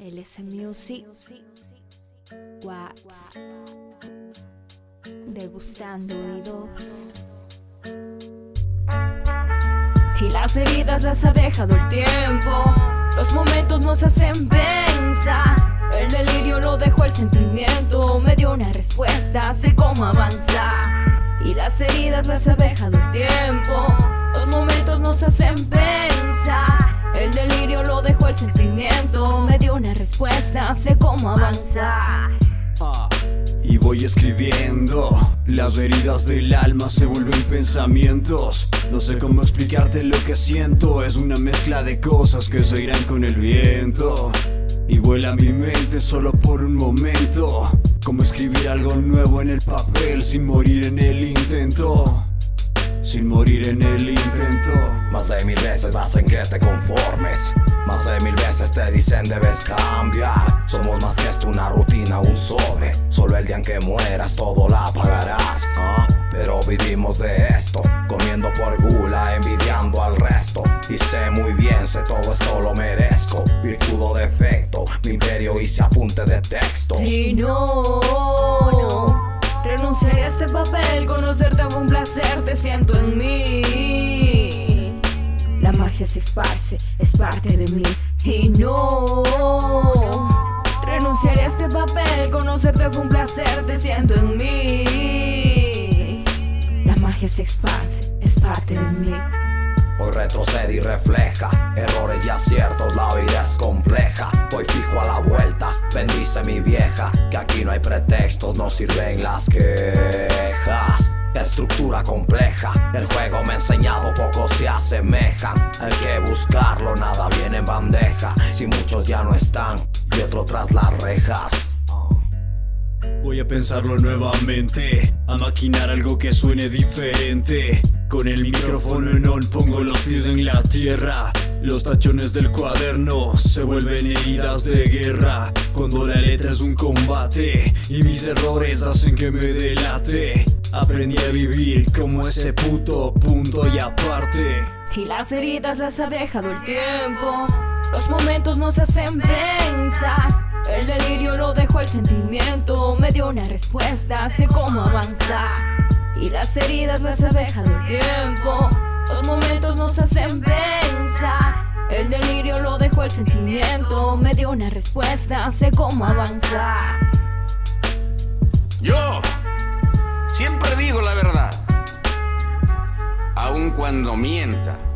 LS Music. Degustando oídos. Y las heridas las ha dejado el tiempo. Los momentos nos hacen pensar. El delirio lo dejó el sentimiento. Me dio una respuesta, sé cómo avanzar. Y las heridas las ha dejado el tiempo. Los momentos nos hacen pensar. El delirio lo dejó el sentimiento. Sé cómo avanzar. Y voy escribiendo, las heridas del alma se vuelven pensamientos. No sé cómo explicarte lo que siento, es una mezcla de cosas que se irán con el viento. Y vuela mi mente solo por un momento. Como escribir algo nuevo en el papel sin morir en el intento. Sin morir en el intento. Más de mil veces hacen que te conformes. Más de mil veces te dicen debes cambiar. Somos más que esto, una rutina, un sobre. Solo el día en que mueras todo la pagarás. Pero vivimos de esto, comiendo por gula, envidiando al resto. Y sé muy bien, sé todo esto lo merezco. Virtud o defecto, mi imperio hice apunte de textos. Y no, renunciaré a este papel, conocerte fue un placer, te siento en mí. La magia se esparce, es parte de mí. Y no, renunciaré a este papel, conocerte fue un placer, te siento en mí. La magia se esparce, es parte de mí. Hoy retrocede y refleja errores y aciertos, la vida es compleja. Voy fijo a la vuelta, bendice mi vieja, que aquí no hay pretextos, no sirven las quejas. Estructura compleja, el juego me ha enseñado, pocos se asemejan. Hay que buscarlo, nada viene en bandeja. Si muchos ya no están y otro tras las rejas. Voy a pensarlo nuevamente, a maquinar algo que suene diferente. Con el micrófono en on pongo los pies en la tierra. Los tachones del cuaderno se vuelven heridas de guerra. Cuando la letra es un combate y mis errores hacen que me delate. Aprendí a vivir como ese puto punto y aparte. Y las heridas las ha dejado el tiempo. Los momentos nos hacen pensar. El delirio lo dejó el sentimiento. Me dio una respuesta, sé cómo avanzar. Y las heridas las ha dejado el tiempo. Los momentos nos hacen pensar. El delirio lo dejó el sentimiento. Me dio una respuesta, sé cómo avanzar. Yo siempre digo la verdad, aun cuando mienta.